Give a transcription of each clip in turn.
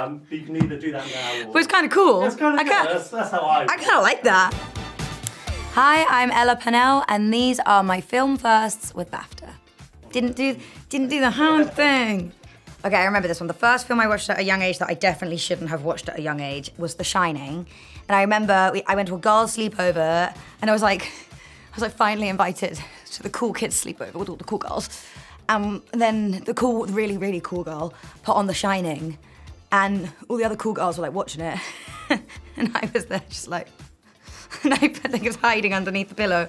Um, but you can either do that now or. But it's kind of cool. That's kind of I That's, that's how I. I kind of like that. Hi, I'm Ella Purnell, and these are my film firsts with BAFTA. Didn't do, didn't do the hard thing. Okay, I remember this one. The first film I watched at a young age that I definitely shouldn't have watched at a young age was The Shining. And I remember we, I went to a girls' sleepover, and I was like, I was like finally invited to the cool kids' sleepover with all the cool girls. Um, and then the cool, really, really cool girl put on The Shining, and all the other cool girls were like watching it, and I was there just like, and I think I was hiding underneath the pillow.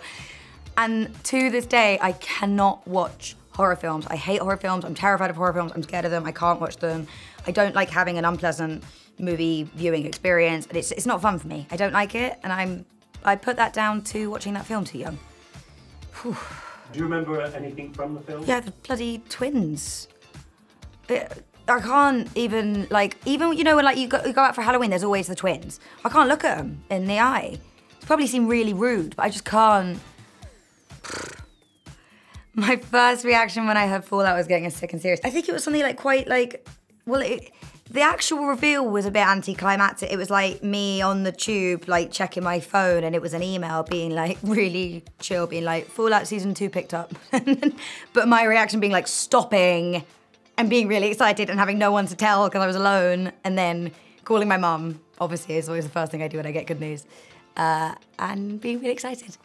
And to this day, I cannot watch horror films. I hate horror films. I'm terrified of horror films. I'm scared of them. I can't watch them. I don't like having an unpleasant movie viewing experience. It's, it's not fun for me. I don't like it, and I'm I put that down to watching that film too young. Do you remember anything from the film? Yeah, the bloody twins. It- I can't even like even you know when like you go, you go out for Halloween. There's always the twins. I can't look at them in the eye. It probably seem really rude, but I just can't. My first reaction when I heard Fallout was getting a second series. I think it was something like quite like well it, the actual reveal was a bit anticlimactic. It was like me on the tube, like checking my phone, and it was an email being like really chill, being like Fallout season two picked up. but my reaction being like stopping and being really excited and having no one to tell because I was alone, and then calling my mum. Obviously, is always the first thing I do when I get good news, uh, and being really excited,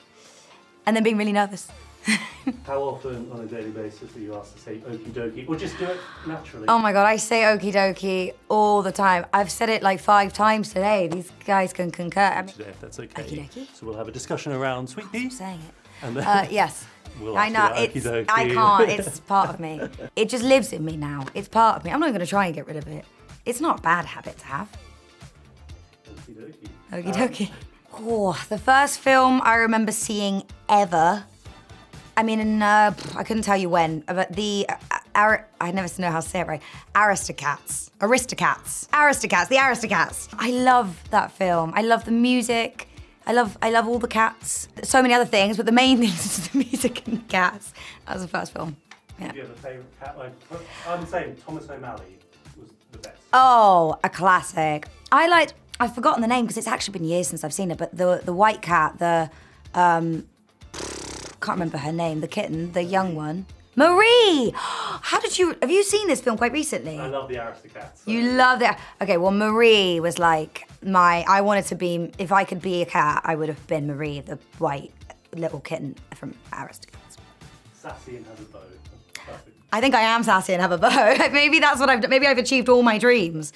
and then being really nervous. How often on a daily basis are you asked to say okie dokie or just do it naturally? Oh my god, I say okie dokie all the time. I've said it like five times today. These guys can concur. I mean, Today, if that's okay. Okie dokie. So we'll have a discussion around Sweet Pea. I'm saying it. And then Uh, yes. We'll I know. It's, I can't. It's part of me. It just lives in me now. It's part of me. I'm not even going to try and get rid of it. It's not a bad habit to have. Okie dokie. Okie dokie. Oh, the first film I remember seeing ever. I mean, in, uh, I couldn't tell you when, but the uh, Ar- I never know how to say it right. Aristocats, Aristocats, Aristocats, the Aristocats. I love that film. I love the music. I love, I love all the cats. So many other things, but the main thing is the music and the cats. That was the first film. Yeah. Do you have a favourite cat? Like, I'm saying Thomas O'Malley was the best. Oh, a classic. I liked. I've forgotten the name because it's actually been years since I've seen it. But the the white cat, the um, can't remember her name. The kitten, the young one, Marie. How did you? Have you seen this film quite recently? I love the Aristocats. so- You love that. Okay, well, Marie was like my. I wanted to be. If I could be a cat, I would have been Marie, the white little kitten from Aristocats. Sassy and has a bow. Perfect. I think I am sassy and have a bow. maybe that's what I've done. Maybe I've achieved all my dreams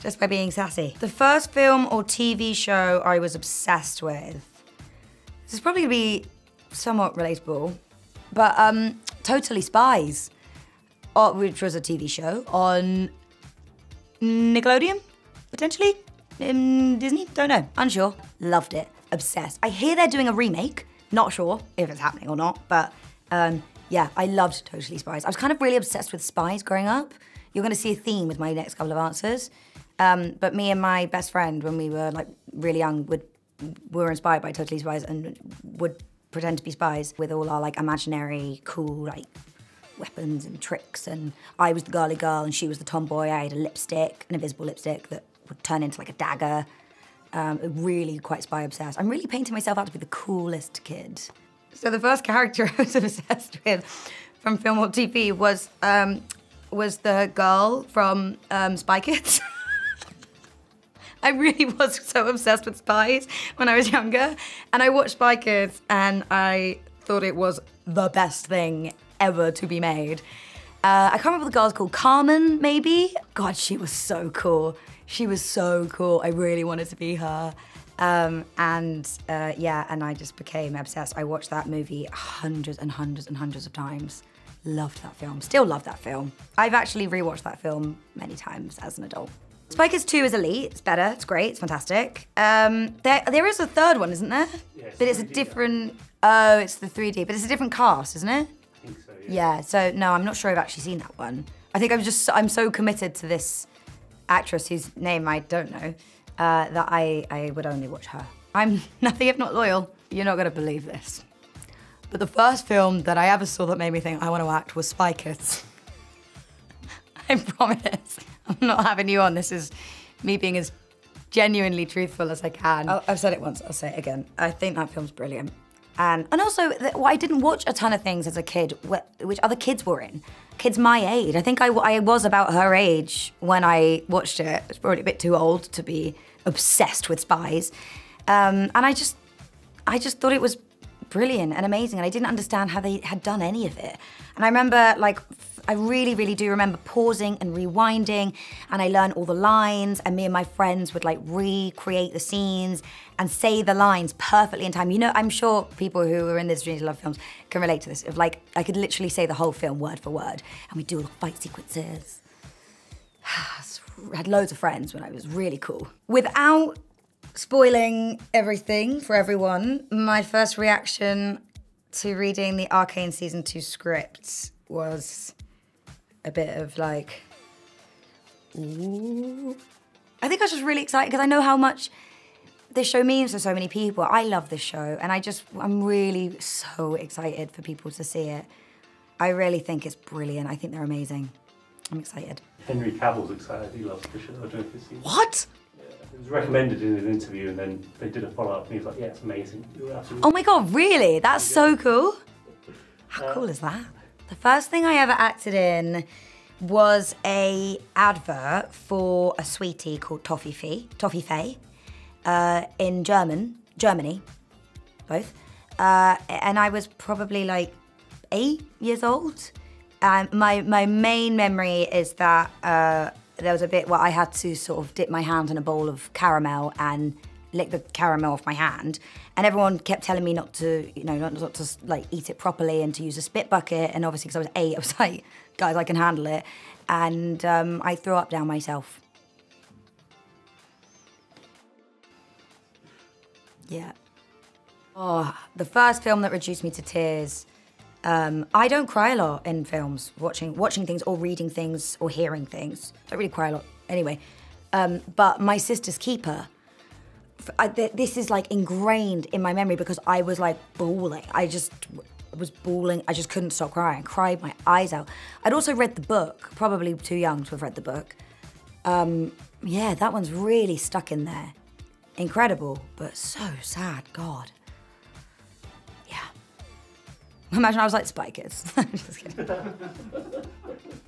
just by being sassy. The first film or TV show I was obsessed with. This is probably gonna be somewhat relatable, but um, Totally Spies, uh, which was a TV show on Nickelodeon, potentially. Um, Disney? Don't know. Unsure. Loved it. Obsessed. I hear they're doing a remake. Not sure if it's happening or not, but um, yeah, I loved Totally Spies. I was kind of really obsessed with spies growing up. You're going to see a theme with my next couple of answers. Um, but me and my best friend, when we were like really young, would we were inspired by Totally Spies and would pretend to be spies with all our like imaginary, cool like weapons and tricks. And I was the girly girl and she was the tomboy. I had a lipstick, an invisible lipstick that would turn into like a dagger. Um, really quite spy obsessed. I'm really painting myself out to be the coolest kid. So the first character I was obsessed with from film or TV was um, was the girl from um, Spy Kids. I really was so obsessed with spies when I was younger. And I watched Spy Kids and I thought it was the best thing ever to be made. Uh, I can't remember the girl's called. Carmen, maybe? God, she was so cool. She was so cool. I really wanted to be her. Um, and uh, yeah, and I just became obsessed. I watched that movie hundreds and hundreds and hundreds of times. Loved that film. Still love that film. I've actually rewatched that film many times as an adult. Spy Kids 2 is elite. It's better. It's great. It's fantastic. Um, there, there is a third one, isn't there? Yeah, it's but it's a 3D, yeah. different. Oh, it's the 3D, but it's a different cast, isn't it? I yeah. Yeah. So no, I'm not sure I've actually seen that one. I think I'm just I'm so committed to this actress whose name I don't know uh, that I I would only watch her. I'm nothing if not loyal. You're not gonna believe this. But the first film that I ever saw that made me think I want to act was Spy Kids. I promise. I'm not having you on. This is me being as genuinely truthful as I can. Oh, I've said it once, I'll say it again. I think that film's brilliant. And, and also, well, I didn't watch a ton of things as a kid, which other kids were in. Kids my age. I think I, I was about her age when I watched it. It's probably a bit too old to be obsessed with spies. Um, and I just, I just thought it was brilliant and amazing. And I didn't understand how they had done any of it. And I remember, like, I really, really do remember pausing and rewinding, and I learned all the lines, and me and my friends would like recreate the scenes and say the lines perfectly in time. You know, I'm sure people who are in this Dreams Love films can relate to this. Of like, I could literally say the whole film word for word, and we do all the fight sequences. I had loads of friends when I was really cool. Without spoiling everything for everyone, my first reaction to reading the Arcane Season 2 scripts was a bit of like, ooh. I think I was just really excited because I know how much this show means to so many people. I love this show and I just, I'm really so excited for people to see it. I really think it's brilliant. I think they're amazing. I'm excited. Henry Cavill's excited. He loves the show. I don't know if you've seen What? It was recommended in an interview, and then they did a follow up, and he was like, "Yeah, it's amazing. Oh my god, really? That's so cool. How uh, cool is that? The first thing I ever acted in was a advert for a sweetie called Toffifee, Toffifee, uh, in German, Germany, both. Uh, and I was probably like eight years old. And my, my main memory is that uh, there was a bit where I had to sort of dip my hand in a bowl of caramel and lick the caramel off my hand. And everyone kept telling me not to, you know, not, not to like eat it properly and to use a spit bucket. And obviously, because I was eight, I was like, guys, I can handle it. And um, I threw up down myself. Yeah. Oh, the first film that reduced me to tears. Um, I don't cry a lot in films, watching watching things or reading things or hearing things. I don't really cry a lot anyway. Um, but my sister's keeper I, this is like ingrained in my memory because I was like bawling. I just was bawling. I just couldn't stop crying. Cried my eyes out. I'd also read the book, probably too young to have read the book. Um, yeah, that one's really stuck in there. Incredible, but so sad. God. Yeah. Imagine I was like Kids. just kidding.